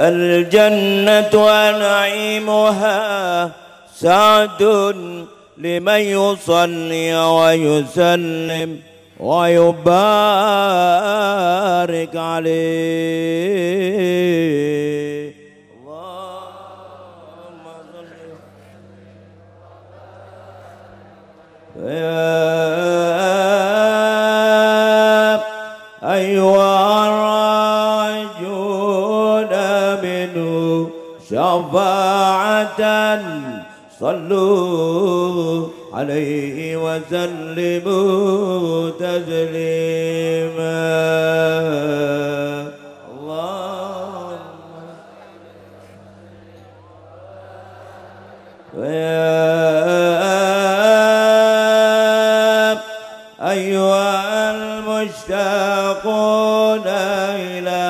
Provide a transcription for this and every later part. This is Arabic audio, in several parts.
الجنة ونعيمها سعد لمن يصلي ويسلم ويبارك عليه. اللهم صل يا أيها الراجون منه شفاعة صلوا عليه وسلموا تسليما. ويا أيها المشتاقون إلى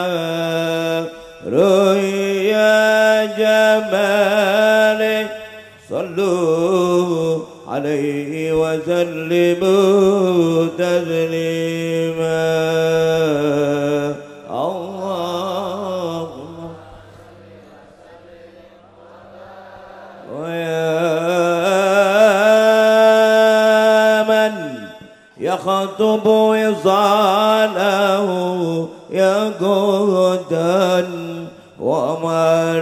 رؤيا جمالك صلوا عليه وسلموا تسليما. اللهم ويا من يخطب وصاله يقودا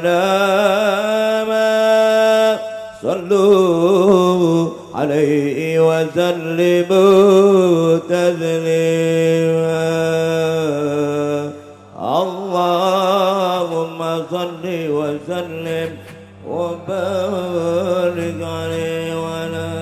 نام صلوا عليه وسلموا تسليما. اللهم صل وسلم وبارك عليه وعلى